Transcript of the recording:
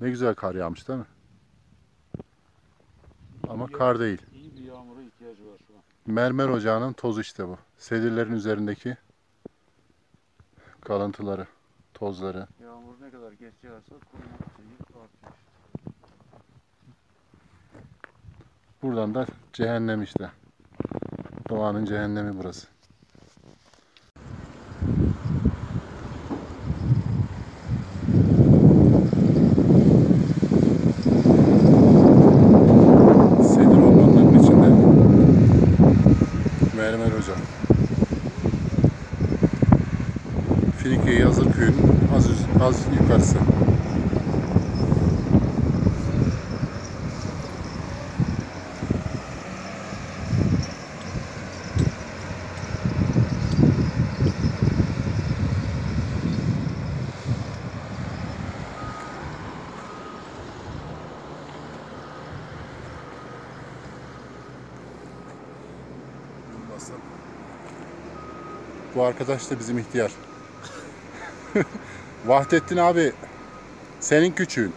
Ne güzel kar yağmış değil mi? Ama İyi- kar değil. İyi bir yağmura ihtiyacı var şu an. Mermer ocağının tozu işte bu. Sedirlerin üzerindeki kalıntıları, tozları. Yağmur ne kadar geç yağarsa kuruma şeyi artıyor. Buradan da cehennem işte. Doğanın cehennemi burası. Mermer ocağı. Frike Yazırköy'ün az, az yukarısı. Bu arkadaş da bizim ihtiyar. Vahdettin abi senin küçüğün.